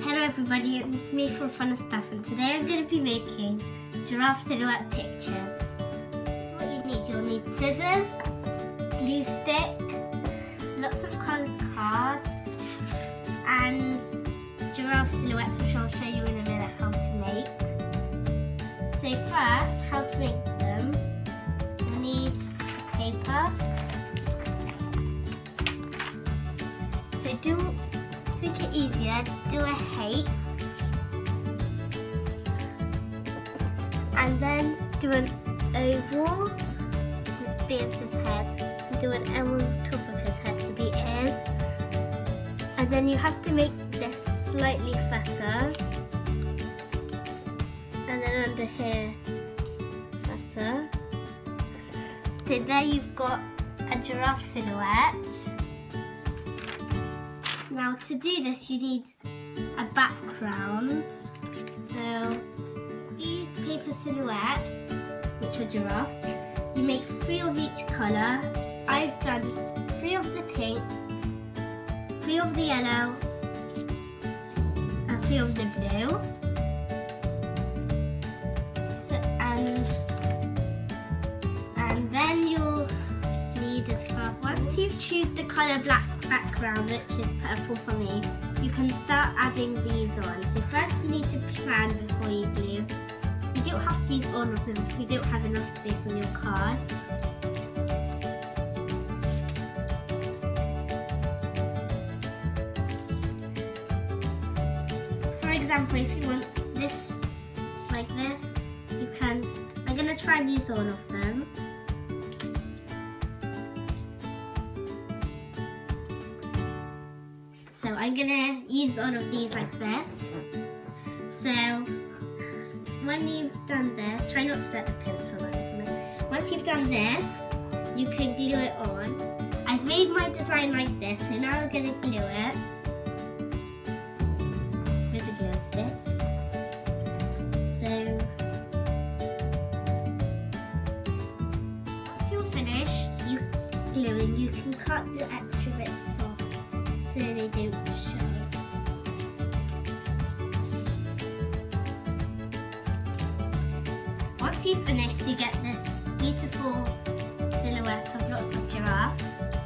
Hello everybody, it's me from Fun and Stuff and today I'm going to be making giraffe silhouette pictures. So what you need, you'll need scissors, glue stick, lots of coloured cards and giraffe silhouettes which I'll show you in a minute how to make. So first, how to make them, you need paper. So do to make it easier, do a hate. And then do an oval to be his head. And do an M on top of his head to be ears. And then you have to make this slightly fatter. And then under here, fatter. So there you've got a giraffe silhouette. Now to do this you need a background. So these paper silhouettes, which are giraffes, you make three of each colour. I've done three of the pink, three of the yellow, and three of the blue. So, and, and then you'll need a once you've choose the colour black background, which is purple for me, you can start adding these on. So first you need to plan before you glue. You don't have to use all of them if you don't have enough space on your card. For example, if you want this like this, you can, I'm going to try and use all of them. So I'm gonna use all of these like this. So when you've done this, try not to let the pencil land Once you've done this, you can glue it on. I've made my design like this, so now I'm gonna glue it. So you're finished, you gluing, you can cut the extra bits Once you've finished, you get this beautiful silhouette of lots of giraffes.